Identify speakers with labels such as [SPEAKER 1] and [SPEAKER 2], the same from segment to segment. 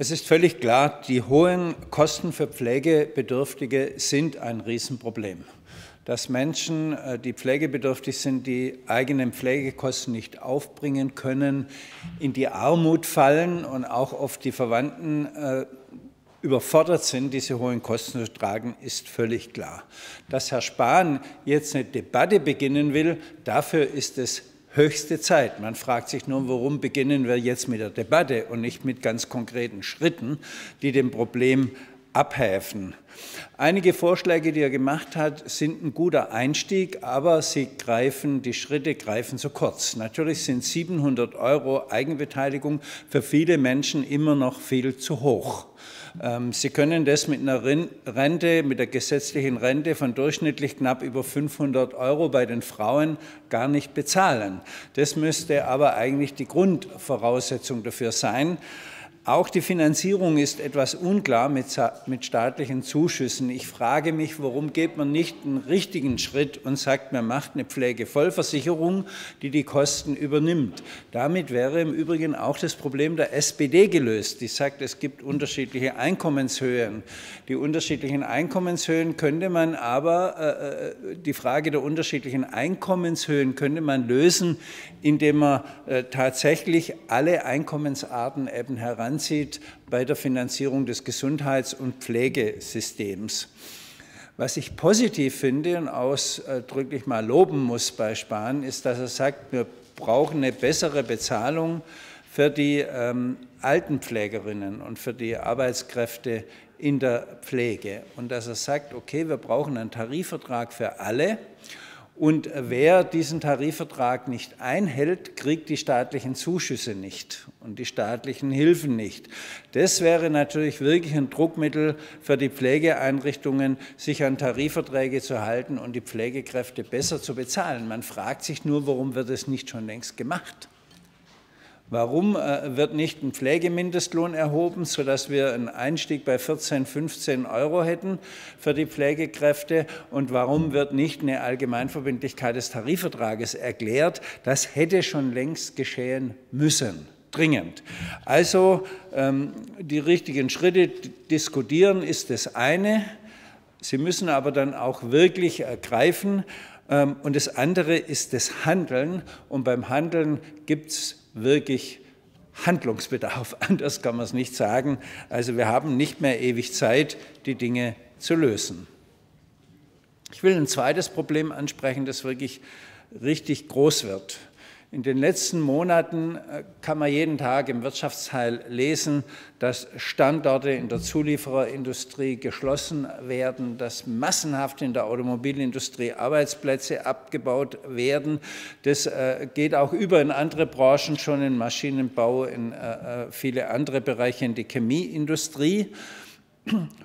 [SPEAKER 1] Es ist völlig klar, die hohen Kosten für Pflegebedürftige sind ein Riesenproblem. Dass Menschen, äh, die pflegebedürftig sind, die eigenen Pflegekosten nicht aufbringen können, in die Armut fallen und auch oft die Verwandten äh, überfordert sind, diese hohen Kosten zu tragen, ist völlig klar. Dass Herr Spahn jetzt eine Debatte beginnen will, dafür ist es höchste Zeit. Man fragt sich nur, warum beginnen wir jetzt mit der Debatte und nicht mit ganz konkreten Schritten, die dem Problem abhelfen. Einige Vorschläge, die er gemacht hat, sind ein guter Einstieg, aber sie greifen, die Schritte greifen zu kurz. Natürlich sind 700 Euro Eigenbeteiligung für viele Menschen immer noch viel zu hoch. Ähm, Sie können das mit einer Rente, mit der gesetzlichen Rente von durchschnittlich knapp über 500 Euro bei den Frauen gar nicht bezahlen. Das müsste aber eigentlich die Grundvoraussetzung dafür sein. Auch die Finanzierung ist etwas unklar mit, mit, staatlichen Zuschüssen. Ich frage mich, warum geht man nicht einen richtigen Schritt und sagt, man macht eine Pflegevollversicherung, die die Kosten übernimmt. Damit wäre im Übrigen auch das Problem der SPD gelöst. Die sagt, es gibt unterschiedliche Einkommenshöhen. Die unterschiedlichen Einkommenshöhen könnte man aber, äh, äh die Frage der unterschiedlichen Einkommenshöhen könnte man lösen, indem man äh, tatsächlich alle Einkommensarten eben heran anzieht bei der Finanzierung des Gesundheits- und Pflegesystems. Was ich positiv finde und ausdrücklich mal loben muss bei Spahn, ist, dass er sagt, wir brauchen eine bessere Bezahlung für die ähm, Altenpflegerinnen und für die Arbeitskräfte in der Pflege. Und dass er sagt, okay, wir brauchen einen Tarifvertrag für alle und wer diesen Tarifvertrag nicht einhält, kriegt die staatlichen Zuschüsse nicht und die staatlichen Hilfen nicht. Das wäre natürlich wirklich ein Druckmittel für die Pflegeeinrichtungen, sich an Tarifverträge zu halten und die Pflegekräfte besser zu bezahlen. Man fragt sich nur, warum wird es nicht schon längst gemacht? Warum äh, wird nicht ein Pflegemindestlohn erhoben, sodass wir einen Einstieg bei 14, 15 Euro hätten für die Pflegekräfte? Und warum wird nicht eine Allgemeinverbindlichkeit des Tarifvertrages erklärt? Das hätte schon längst geschehen müssen dringend. Also ähm, die richtigen Schritte diskutieren ist das eine. Sie müssen aber dann auch wirklich ergreifen. Ähm, und das andere ist das Handeln. Und beim Handeln gibt es wirklich Handlungsbedarf. Anders kann man es nicht sagen. Also wir haben nicht mehr ewig Zeit, die Dinge zu lösen. Ich will ein zweites Problem ansprechen, das wirklich richtig groß wird. In den letzten Monaten äh, kann man jeden Tag im Wirtschaftsteil lesen, dass Standorte in der Zuliefererindustrie geschlossen werden, dass massenhaft in der Automobilindustrie Arbeitsplätze abgebaut werden. Das äh, geht auch über in andere Branchen, schon in Maschinenbau, in äh, viele andere Bereiche, in die Chemieindustrie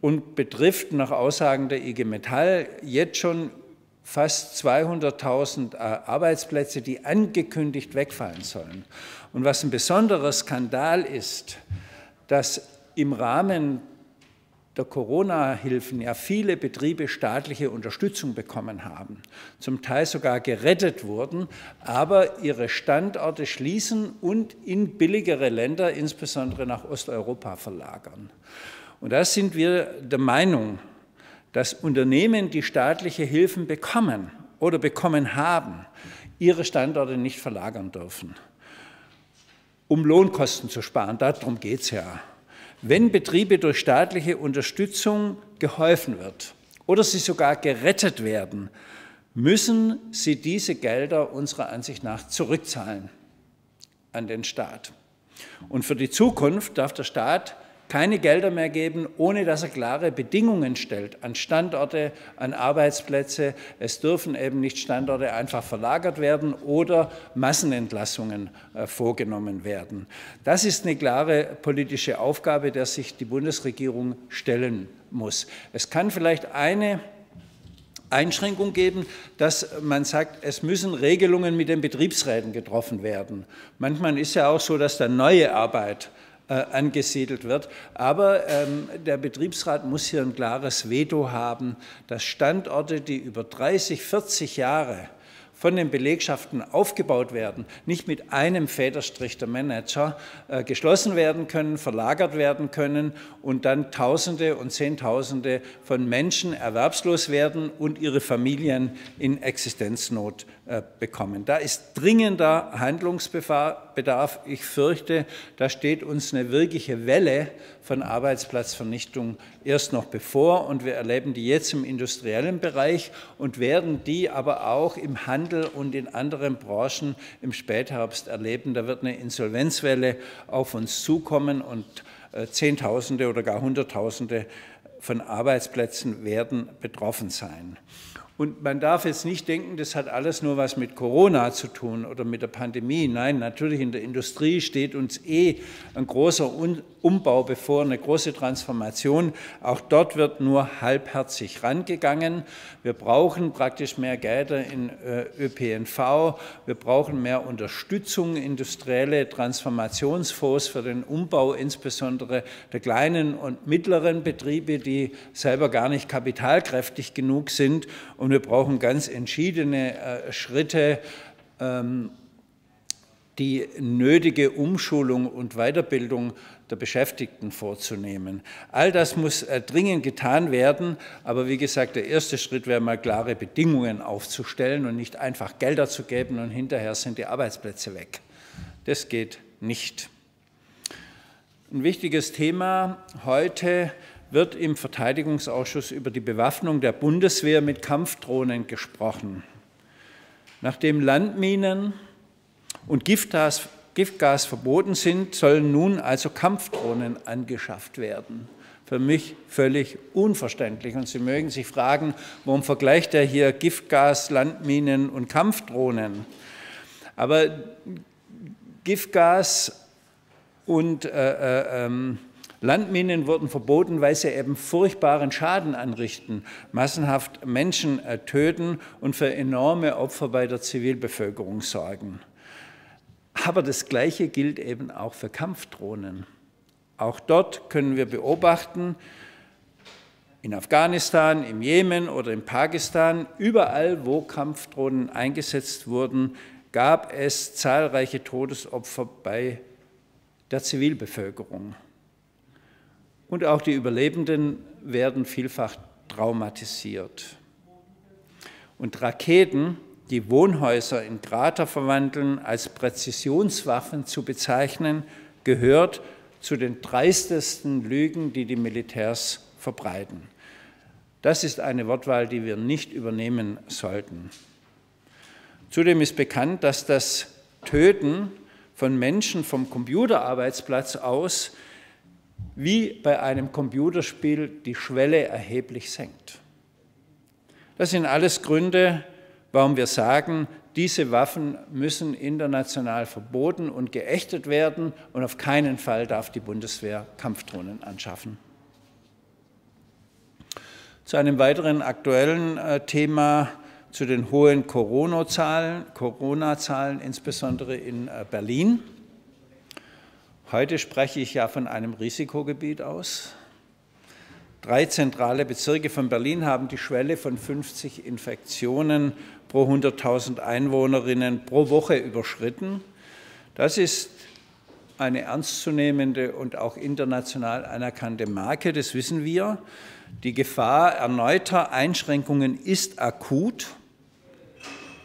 [SPEAKER 1] und betrifft nach Aussagen der IG Metall jetzt schon fast 200.000 äh, Arbeitsplätze, die angekündigt wegfallen sollen. Und was ein besonderer Skandal ist, dass im Rahmen der Corona-Hilfen ja viele Betriebe staatliche Unterstützung bekommen haben, zum Teil sogar gerettet wurden, aber ihre Standorte schließen und in billigere Länder, insbesondere nach Osteuropa, verlagern. Und da sind wir der Meinung, dass Unternehmen, die staatliche Hilfen bekommen oder bekommen haben, ihre Standorte nicht verlagern dürfen, um Lohnkosten zu sparen. Darum geht es ja. Wenn Betriebe durch staatliche Unterstützung geholfen wird oder sie sogar gerettet werden, müssen sie diese Gelder unserer Ansicht nach zurückzahlen an den Staat. Und für die Zukunft darf der Staat keine Gelder mehr geben, ohne dass er klare Bedingungen stellt an Standorte, an Arbeitsplätze. Es dürfen eben nicht Standorte einfach verlagert werden oder Massenentlassungen äh, vorgenommen werden. Das ist eine klare politische Aufgabe, der sich die Bundesregierung stellen muss. Es kann vielleicht eine Einschränkung geben, dass man sagt, es müssen Regelungen mit den Betriebsräten getroffen werden. Manchmal ist ja auch so, dass da neue Arbeit äh, angesiedelt wird. Aber ähm, der Betriebsrat muss hier ein klares Veto haben, dass Standorte, die über 30, 40 Jahre von den Belegschaften aufgebaut werden, nicht mit einem Federstrich der Manager äh, geschlossen werden können, verlagert werden können und dann Tausende und Zehntausende von Menschen erwerbslos werden und ihre Familien in Existenznot äh, bekommen. Da ist dringender Handlungsbedarf. Ich fürchte, da steht uns eine wirkliche Welle von Arbeitsplatzvernichtung erst noch bevor und wir erleben die jetzt im industriellen Bereich und werden die aber auch im Handel und in anderen Branchen im Spätherbst erleben. Da wird eine Insolvenzwelle auf uns zukommen und äh, Zehntausende oder gar Hunderttausende von Arbeitsplätzen werden betroffen sein. Und man darf jetzt nicht denken, das hat alles nur was mit Corona zu tun oder mit der Pandemie. Nein, natürlich in der Industrie steht uns eh ein großer Umbau bevor, eine große Transformation. Auch dort wird nur halbherzig rangegangen. Wir brauchen praktisch mehr Gelder in äh, ÖPNV. Wir brauchen mehr Unterstützung, industrielle Transformationsfonds für den Umbau, insbesondere der kleinen und mittleren Betriebe, die selber gar nicht kapitalkräftig genug sind. Und wir brauchen ganz entschiedene äh, Schritte, ähm, die nötige Umschulung und Weiterbildung der Beschäftigten vorzunehmen. All das muss äh, dringend getan werden, aber wie gesagt, der erste Schritt wäre mal klare Bedingungen aufzustellen und nicht einfach Gelder zu geben und hinterher sind die Arbeitsplätze weg. Das geht nicht. Ein wichtiges Thema heute wird im Verteidigungsausschuss über die Bewaffnung der Bundeswehr mit Kampfdrohnen gesprochen. Nachdem Landminen und Giftgas, Giftgas verboten sind, sollen nun also Kampfdrohnen angeschafft werden. Für mich völlig unverständlich. Und Sie mögen sich fragen, warum vergleicht er hier Giftgas, Landminen und Kampfdrohnen? Aber Giftgas und äh, äh, ähm, Landminen wurden verboten, weil sie eben furchtbaren Schaden anrichten, massenhaft Menschen äh, töten und für enorme Opfer bei der Zivilbevölkerung sorgen. Aber das Gleiche gilt eben auch für Kampfdrohnen. Auch dort können wir beobachten, in Afghanistan, im Jemen oder in Pakistan, überall, wo Kampfdrohnen eingesetzt wurden, gab es zahlreiche Todesopfer bei der Zivilbevölkerung. Und auch die Überlebenden werden vielfach traumatisiert. Und Raketen, die Wohnhäuser in Krater verwandeln, als Präzisionswaffen zu bezeichnen, gehört zu den dreistesten Lügen, die die Militärs verbreiten. Das ist eine Wortwahl, die wir nicht übernehmen sollten. Zudem ist bekannt, dass das Töten von Menschen vom Computerarbeitsplatz aus wie bei einem Computerspiel die Schwelle erheblich senkt. Das sind alles Gründe, warum wir sagen, diese Waffen müssen international verboten und geächtet werden und auf keinen Fall darf die Bundeswehr Kampfdrohnen anschaffen. Zu einem weiteren aktuellen äh, Thema, zu den hohen Corona-Zahlen, Corona-Zahlen insbesondere in äh, Berlin. Heute spreche ich ja von einem Risikogebiet aus. Drei zentrale Bezirke von Berlin haben die Schwelle von 50 Infektionen pro 100.000 Einwohnerinnen pro Woche überschritten. Das ist eine ernstzunehmende und auch international anerkannte Marke, das wissen wir. Die Gefahr erneuter Einschränkungen ist akut.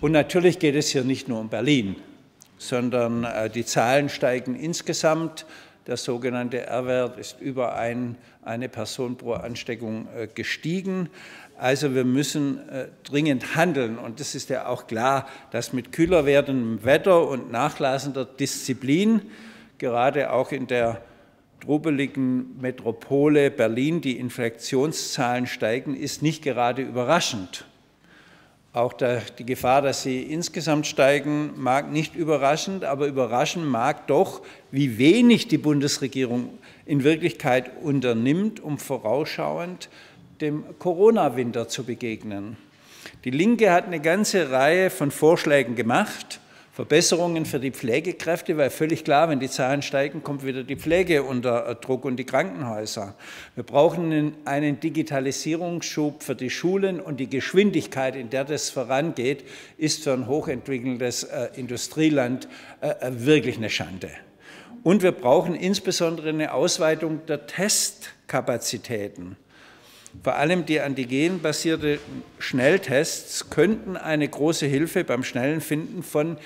[SPEAKER 1] Und natürlich geht es hier nicht nur um Berlin sondern äh, die Zahlen steigen insgesamt. Der sogenannte R-Wert ist über ein, eine Person pro Ansteckung äh, gestiegen. Also wir müssen äh, dringend handeln. Und das ist ja auch klar, dass mit kühler werdendem Wetter und nachlassender Disziplin, gerade auch in der trubeligen Metropole Berlin, die Infektionszahlen steigen, ist nicht gerade überraschend. Auch der, die Gefahr, dass sie insgesamt steigen, mag nicht überraschend, aber überraschen mag doch, wie wenig die Bundesregierung in Wirklichkeit unternimmt, um vorausschauend dem Corona-Winter zu begegnen. Die Linke hat eine ganze Reihe von Vorschlägen gemacht, Verbesserungen für die Pflegekräfte, weil völlig klar, wenn die Zahlen steigen, kommt wieder die Pflege unter Druck und die Krankenhäuser. Wir brauchen einen Digitalisierungsschub für die Schulen und die Geschwindigkeit, in der das vorangeht, ist für ein hochentwickeltes äh, Industrieland äh, äh wirklich eine Schande. Und wir brauchen insbesondere eine Ausweitung der Testkapazitäten. Vor allem die antigenbasierte Schnelltests könnten eine große Hilfe beim schnellen Finden von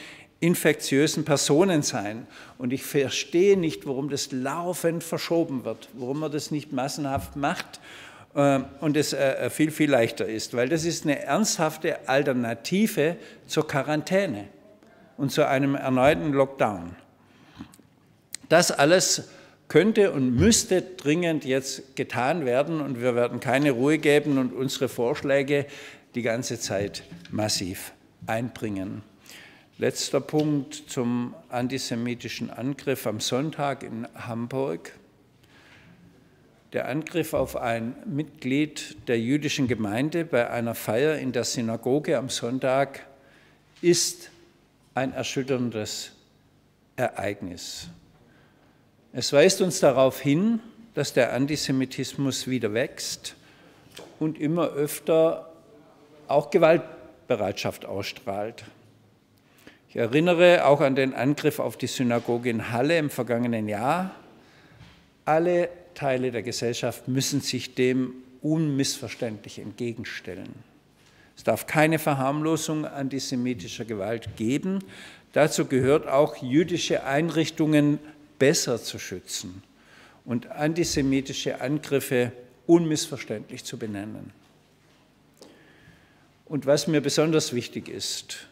[SPEAKER 1] infektiösen Personen sein. Und ich verstehe nicht, warum das laufend verschoben wird, warum man das nicht massenhaft macht äh, und es äh, viel, viel leichter ist, weil das ist eine ernsthafte Alternative zur Quarantäne und zu einem erneuten Lockdown. Das alles könnte und müsste dringend jetzt getan werden und wir werden keine Ruhe geben und unsere Vorschläge die ganze Zeit massiv einbringen. Letzter Punkt zum antisemitischen Angriff am Sonntag in Hamburg. Der Angriff auf ein Mitglied der jüdischen Gemeinde bei einer Feier in der Synagoge am Sonntag ist ein erschütterndes Ereignis. Es weist uns darauf hin, dass der Antisemitismus wieder wächst und immer öfter auch Gewaltbereitschaft ausstrahlt. Ich erinnere auch an den Angriff auf die Synagoge in Halle im vergangenen Jahr. Alle Teile der Gesellschaft müssen sich dem unmissverständlich entgegenstellen. Es darf keine Verharmlosung antisemitischer Gewalt geben. Dazu gehört auch, jüdische Einrichtungen besser zu schützen und antisemitische Angriffe unmissverständlich zu benennen. Und was mir besonders wichtig ist,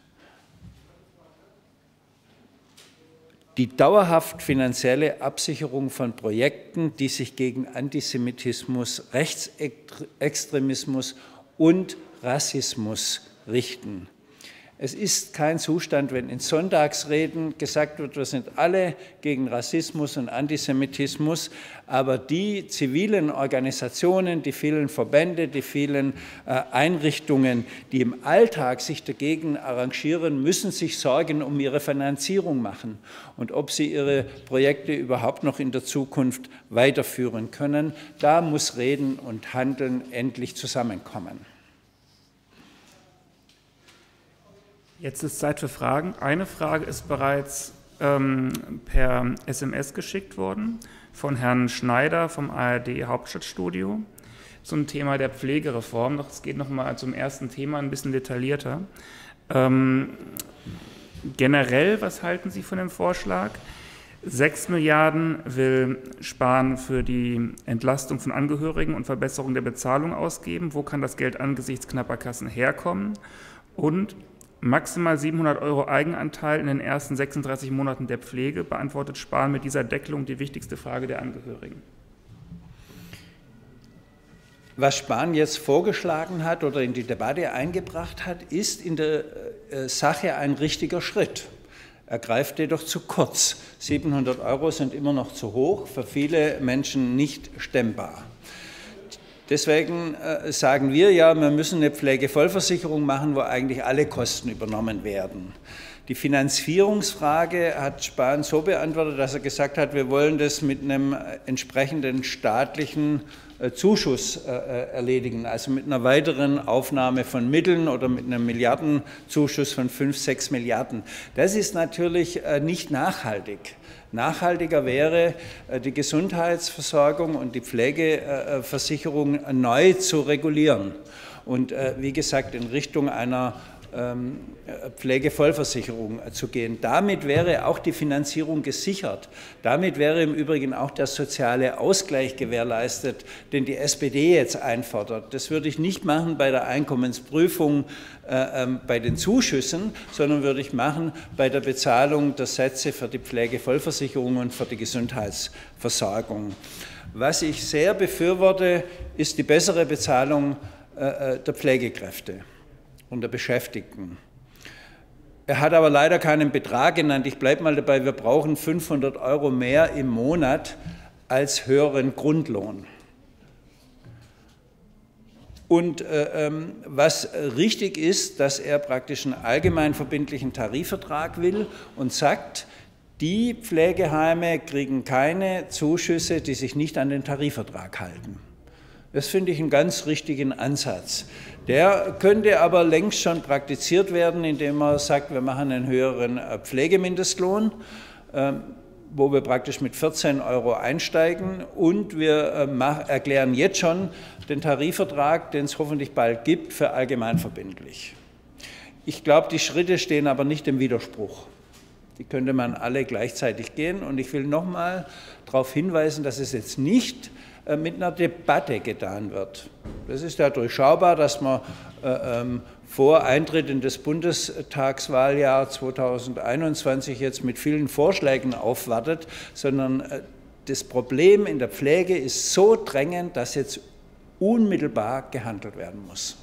[SPEAKER 1] die dauerhaft finanzielle Absicherung von Projekten, die sich gegen Antisemitismus, Rechtsextremismus und Rassismus richten. Es ist kein Zustand, wenn in Sonntagsreden gesagt wird, wir sind alle gegen Rassismus und Antisemitismus, aber die zivilen Organisationen, die vielen Verbände, die vielen äh, Einrichtungen, die im Alltag sich dagegen arrangieren, müssen sich Sorgen um ihre Finanzierung machen und ob sie ihre Projekte überhaupt noch in der Zukunft weiterführen können. Da muss Reden und Handeln endlich zusammenkommen.
[SPEAKER 2] Jetzt ist Zeit für Fragen. Eine Frage ist bereits ähm, per SMS geschickt worden von Herrn Schneider vom ARD Hauptstadtstudio zum Thema der Pflegereform. Es geht nochmal zum ersten Thema ein bisschen detaillierter. Ähm, generell, was halten Sie von dem Vorschlag? 6 Milliarden will Spahn für die Entlastung von Angehörigen und Verbesserung der Bezahlung ausgeben. Wo kann das Geld angesichts knapper Kassen herkommen? Und Maximal 700 Euro Eigenanteil in den ersten 36 Monaten der Pflege beantwortet Spahn mit dieser Deckelung die wichtigste Frage der Angehörigen.
[SPEAKER 1] Was Spahn jetzt vorgeschlagen hat oder in die Debatte eingebracht hat, ist in der äh, Sache ein richtiger Schritt. Er greift jedoch zu kurz. 700 Euro sind immer noch zu hoch, für viele Menschen nicht stemmbar. Deswegen äh, sagen wir ja, wir müssen eine Pflegevollversicherung machen, wo eigentlich alle Kosten übernommen werden. Die Finanzierungsfrage hat Spahn so beantwortet, dass er gesagt hat, wir wollen das mit einem entsprechenden staatlichen Zuschuss äh, erledigen, also mit einer weiteren Aufnahme von Mitteln oder mit einem Milliardenzuschuss von fünf, sechs Milliarden. Das ist natürlich nicht nachhaltig. Nachhaltiger wäre, äh, die Gesundheitsversorgung und die Pflegeversicherung neu zu regulieren und äh, wie gesagt in Richtung einer ähm, Pflegevollversicherung zu gehen. Damit wäre auch die Finanzierung gesichert. Damit wäre im Übrigen auch der soziale Ausgleich gewährleistet, den die SPD jetzt einfordert. Das würde ich nicht machen bei der Einkommensprüfung äh, ähm, bei den Zuschüssen, sondern würde ich machen bei der Bezahlung der Sätze für die Pflegevollversicherung und für die Gesundheitsversorgung. Was ich sehr befürworte, ist die bessere Bezahlung äh, äh, der Pflegekräfte und der Beschäftigten. Er hat aber leider keinen Betrag genannt. Ich bleibe mal dabei, wir brauchen 500 Euro mehr im Monat als höheren Grundlohn. Und äh, ähm, was richtig ist, dass er praktisch einen allgemeinverbindlichen Tarifvertrag will und sagt, die Pflegeheime kriegen keine Zuschüsse, die sich nicht an den Tarifvertrag halten. Das finde ich einen ganz richtigen Ansatz. Der könnte aber längst schon praktiziert werden, indem man sagt, wir machen einen höheren äh, Pflegemindestlohn. Ähm, wo wir praktisch mit 14 Euro einsteigen und wir äh, erklären jetzt schon den Tarifvertrag, den es hoffentlich bald gibt, für allgemeinverbindlich. Ich glaube, die Schritte stehen aber nicht im Widerspruch. Die könnte man alle gleichzeitig gehen. Und ich will nochmal darauf hinweisen, dass es jetzt nicht mit einer Debatte getan wird. Das ist ja durchschaubar, dass man äh, ähm, vor Eintritt in das Bundestagswahljahr 2021 jetzt mit vielen Vorschlägen aufwartet, sondern äh, das Problem in der Pflege ist so drängend, dass jetzt unmittelbar gehandelt werden muss.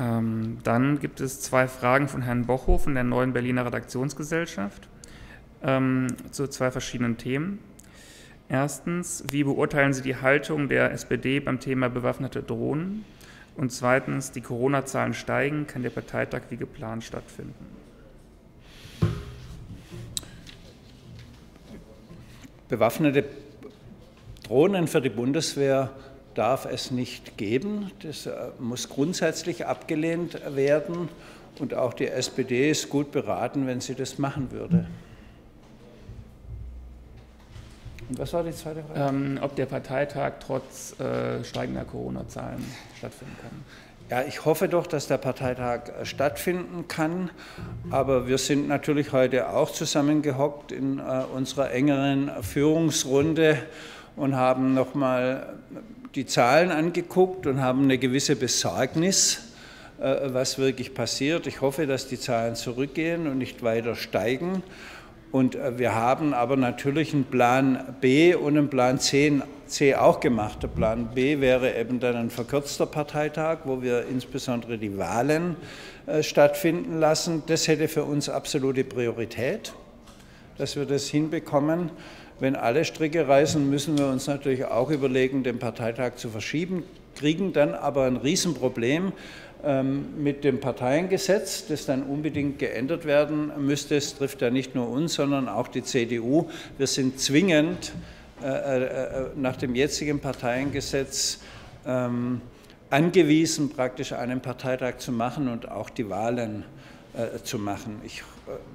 [SPEAKER 2] Ähm, dann gibt es zwei Fragen von Herrn Bochow von der neuen Berliner Redaktionsgesellschaft ähm, zu zwei verschiedenen Themen. Erstens, wie beurteilen Sie die Haltung der SPD beim Thema bewaffnete Drohnen? Und zweitens, die Corona-Zahlen steigen, kann der Parteitag wie geplant stattfinden?
[SPEAKER 1] Bewaffnete Drohnen für die Bundeswehr darf es nicht geben. Das äh, muss grundsätzlich abgelehnt werden. Und auch die SPD ist gut beraten, wenn sie das machen würde.
[SPEAKER 2] Und was war die zweite Frage? Ähm, ob der Parteitag trotz äh, steigender Corona-Zahlen stattfinden kann.
[SPEAKER 1] Ja, ich hoffe doch, dass der Parteitag äh, stattfinden kann. Aber wir sind natürlich heute auch zusammengehockt in äh, unserer engeren Führungsrunde und haben nochmal die Zahlen angeguckt und haben eine gewisse Besorgnis, äh, was wirklich passiert. Ich hoffe, dass die Zahlen zurückgehen und nicht weiter steigen. Und äh, wir haben aber natürlich einen Plan B und einen Plan C, C auch gemacht. Der Plan B wäre eben dann ein verkürzter Parteitag, wo wir insbesondere die Wahlen äh, stattfinden lassen. Das hätte für uns absolute Priorität, dass wir das hinbekommen. Wenn alle Stricke reißen, müssen wir uns natürlich auch überlegen, den Parteitag zu verschieben, kriegen dann aber ein Riesenproblem, mit dem Parteiengesetz, das dann unbedingt geändert werden müsste. Es trifft ja nicht nur uns, sondern auch die CDU. Wir sind zwingend äh, äh, äh, nach dem jetzigen Parteiengesetz ähm, angewiesen, praktisch einen Parteitag zu machen und auch die Wahlen zu machen. Ich,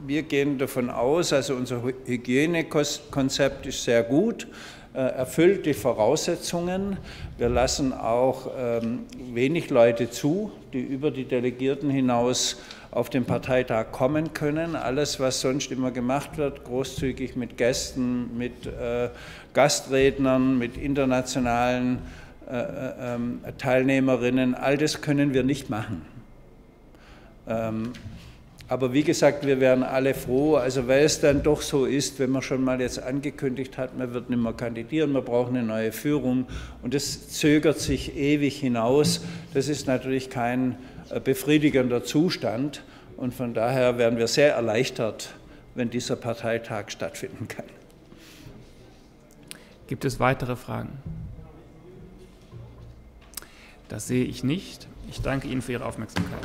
[SPEAKER 1] wir gehen davon aus, also unser Hygienekonzept ist sehr gut. Äh, erfüllt die Voraussetzungen. Wir lassen auch ähm, wenig Leute zu, die über die Delegierten hinaus auf den Parteitag kommen können. Alles, was sonst immer gemacht wird, großzügig mit Gästen, mit äh, Gastrednern, mit internationalen äh, ähm, Teilnehmerinnen, all das können wir nicht machen. Ähm, aber wie gesagt, wir wären alle froh, also weil es dann doch so ist, wenn man schon mal jetzt angekündigt hat, man wird nicht mehr kandidieren, man braucht eine neue Führung und das zögert sich ewig hinaus. Das ist natürlich kein äh, befriedigender Zustand und von daher wären wir sehr erleichtert, wenn dieser Parteitag stattfinden kann.
[SPEAKER 2] Gibt es weitere Fragen? Das sehe ich nicht. Ich danke Ihnen für Ihre Aufmerksamkeit.